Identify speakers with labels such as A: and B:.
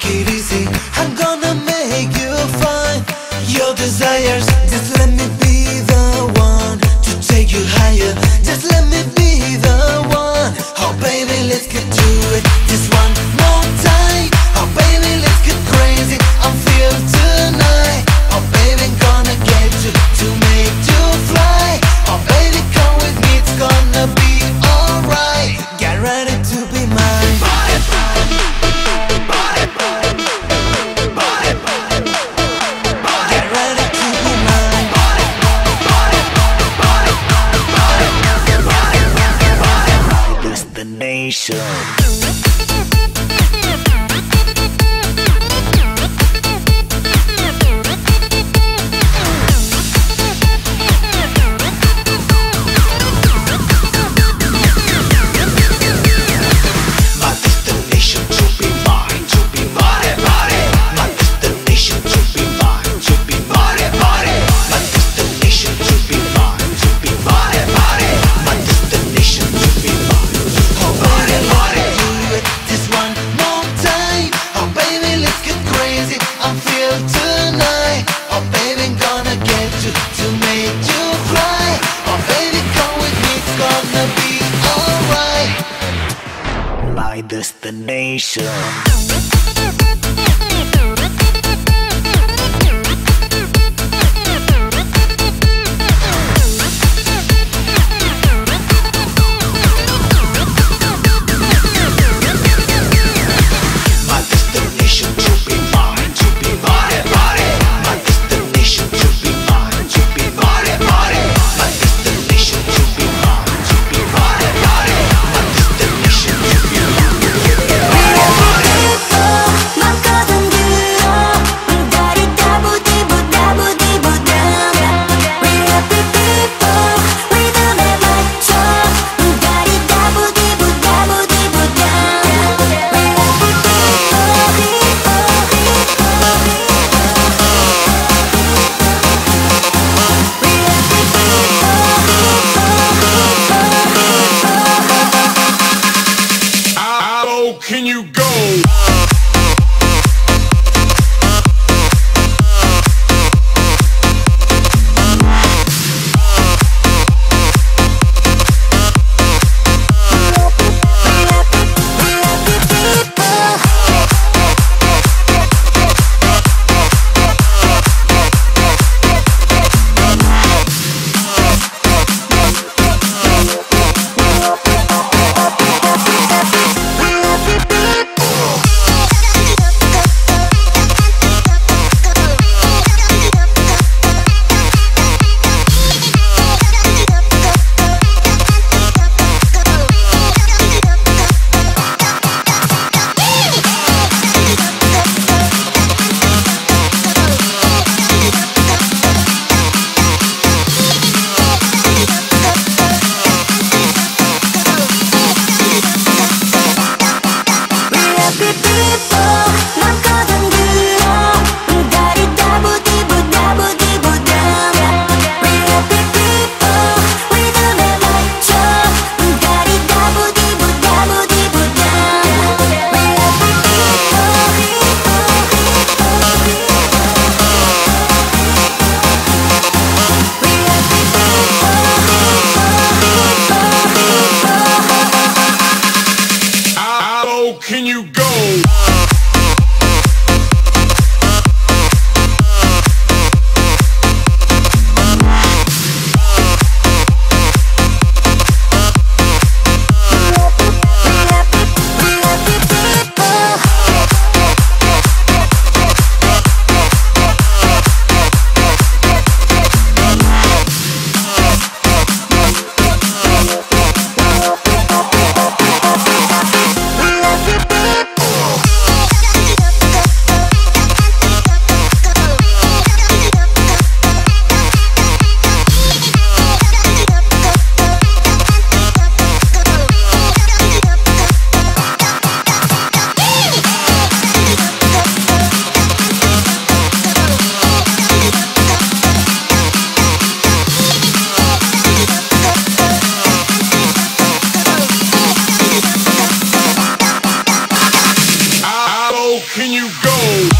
A: take it
B: easy. My destination.
A: can you
B: go?